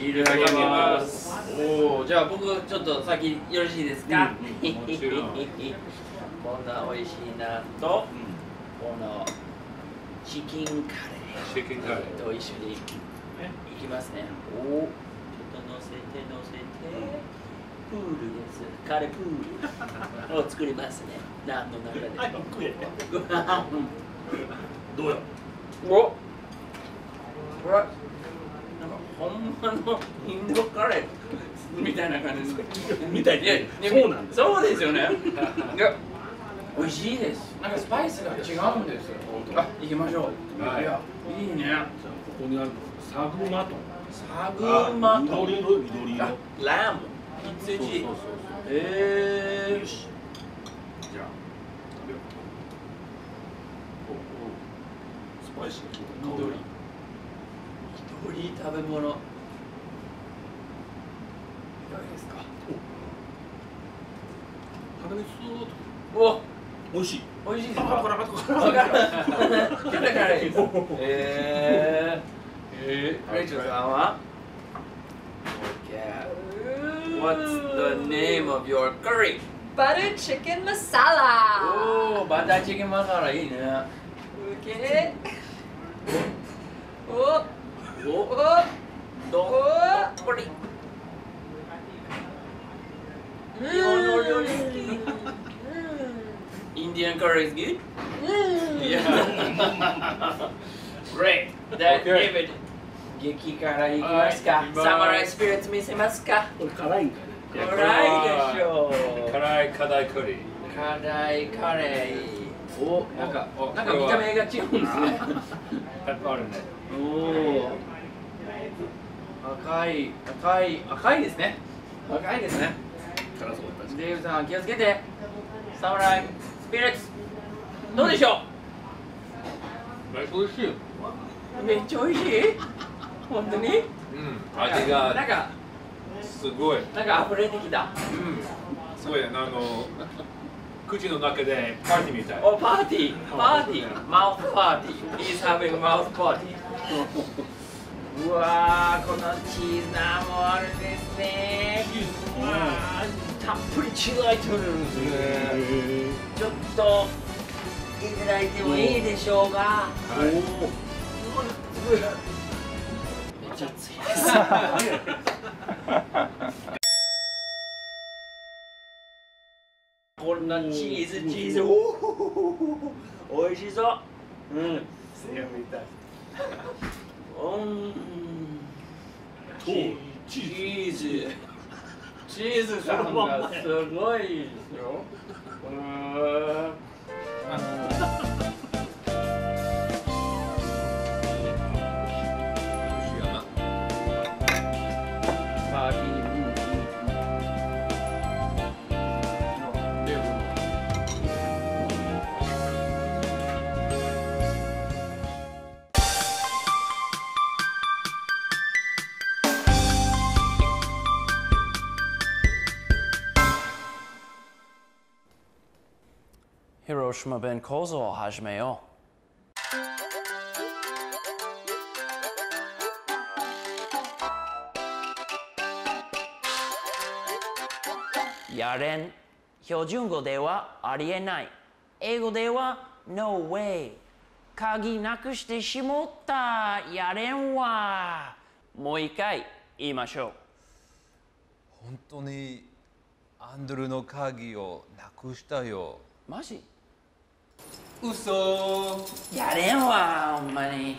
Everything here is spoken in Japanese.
いただきます。おおじゃあ僕ちょっと先よろしいですか、うんもちろん。こんな美味しいなとこのチキンカレチキンカレー。ーと一緒にいきますね。おおちょっと乗せて乗せて、プールです。カレープール。を作りますね。何の中で、どうや？おこれほんまのインドカレーみたいな感じですみたい。そうなんですそうですよね。いや美味しいです。なんかスパイスが違うんですよ。あ行きましょう。はい。やいいね。ここにあるのサグマトンサグマト緑色緑色。あラム。羊。そうそうそうえー、よしじゃあ食べよう。スパイシー。な香り緑緑食べ物いかがですか？鼻にスーッとお美味しい美味しいですあか辛かったわかるだからいいですえー、えレイチェルさんは？What's the name of your curry? Butter chicken masala. おお、バターチキンマサラいいね。Okay. Oh, お oh, ど oh. こ？れ。Mm. 日本の料理 Mm. Indian curry is good? Yeah. Great. That Okay. David. 激辛いきますかはい行きますサマライスピリッツ見せますかこ？れ辛いんかね辛いでしょう辛い辛いカレー辛いカレーおなんかおなんか見た目が違うんですね。あるね。おお赤い赤い赤いですね。赤いですね。デーブさん気をつけて。サムライスピリッツ。どうでしょめっちゃ美味しいめっちゃ美味しい？本当に？うん。味がなんかすごい。なんか溢れてきた。うん。すごいあの口の中でパーティーみたい。おパーティー。パーティー。マウスパーティー。He's having mouth party うわーこのチーズナーもあるんですね。うわーたっぷりチーズ入ってるんですね。ちょっといただいてもいいでしょうか、はい。めっちゃ熱いです こんなチーズチーズ。おお美味しそう。うん。せやみたい。うん。チーズ。チーズ。さんがすごいですよ。うん広島弁講座を始めよう。やれん。標準語ではありえない。英語では No way。鍵なくしてしもった。やれんわ。もう一回言いましょう。本当にアンドルの鍵をなくしたよマジ嘘やれんわ、ほんまに。